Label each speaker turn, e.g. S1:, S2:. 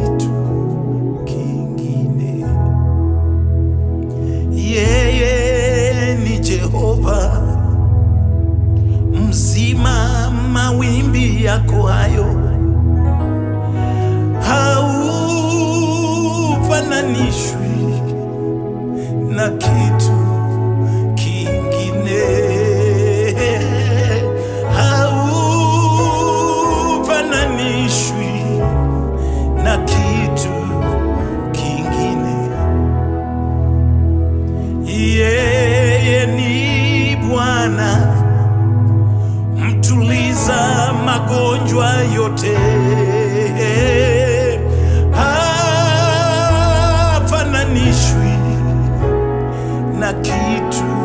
S1: kitu kingine. Yeye ni Jehova, mzima mawimbi yako hayo haufananishwi na kitu Bwana mtuliza magonjwa yote, hafananishwi na kitu.